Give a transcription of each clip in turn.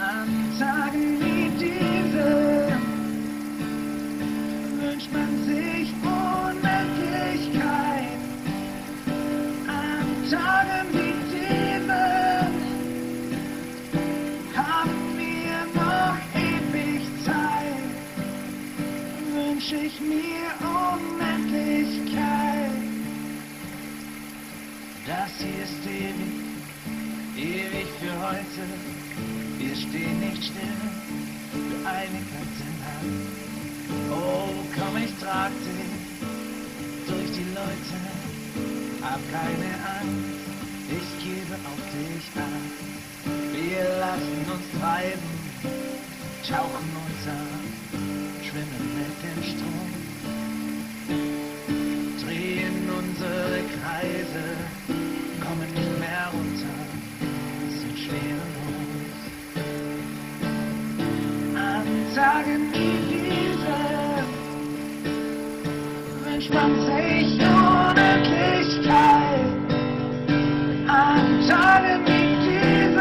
An Tagen wie diesen wünscht man sich Unendlichkeit. An Tagen wie diesen haben wir noch ewig Zeit. Wünsche ich mir Unendlichkeit. Das hier ist ewig, heute. Wir stehen nicht still, für Einigkeit in Hand. Oh, komm, ich trag dich durch die Leute. Hab keine Angst, ich gebe auf dich ab. Wir lassen uns treiben, tauchen uns ab, schwimmen mit dem Strom. Tagen wie diesen man sich Unendlichkeit. An Tagen wie diesen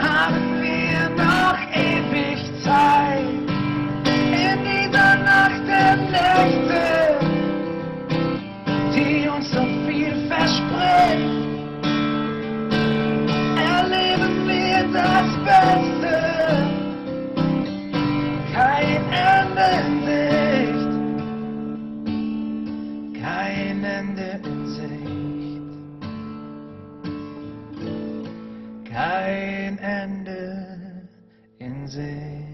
haben wir noch ewig Zeit. In dieser Nacht der Nächte, die uns so viel verspricht erleben wir das Beste. Kein Ende in Sicht. Kein Ende in Sicht.